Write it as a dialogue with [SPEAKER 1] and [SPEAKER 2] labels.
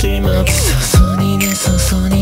[SPEAKER 1] しまうねぎそ注に